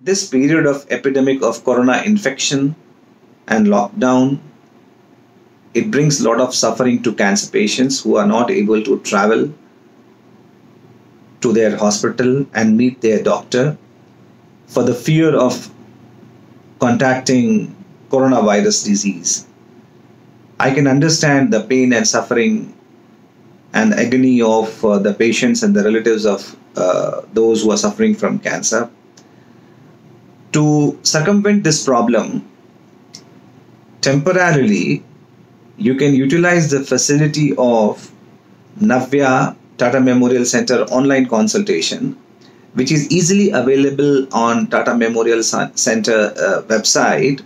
this period of epidemic of corona infection and lockdown it brings a lot of suffering to cancer patients who are not able to travel to their hospital and meet their doctor for the fear of contacting coronavirus disease. I can understand the pain and suffering and agony of uh, the patients and the relatives of uh, those who are suffering from cancer. To circumvent this problem, temporarily, you can utilize the facility of Navya Tata Memorial Center online consultation, which is easily available on Tata Memorial Center uh, website,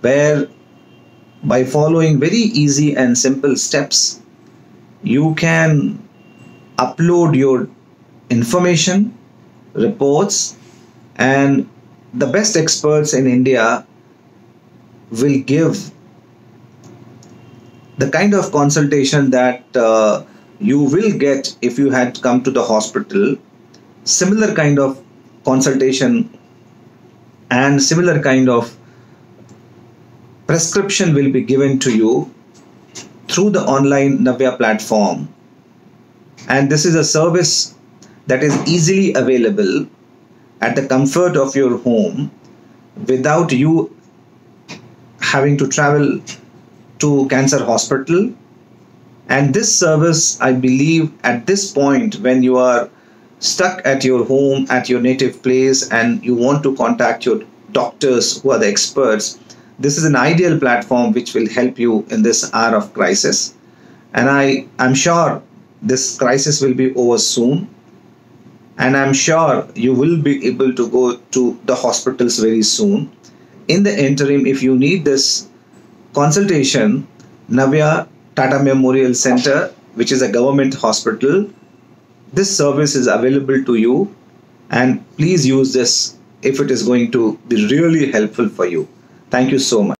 where by following very easy and simple steps, you can upload your information, reports, and the best experts in India will give the kind of consultation that uh, you will get if you had come to the hospital. Similar kind of consultation and similar kind of prescription will be given to you through the online Navya platform. And this is a service that is easily available at the comfort of your home without you having to travel to cancer hospital. And this service i believe at this point when you are stuck at your home at your native place and you want to contact your doctors who are the experts this is an ideal platform which will help you in this hour of crisis. And i i'm sure this crisis will be over soon and i'm sure you will be able to go to the hospitals very soon. In the interim if you need this consultation navya tata memorial center which is a government hospital this service is available to you. And please use this if it is going to be really helpful for you. Thank you so much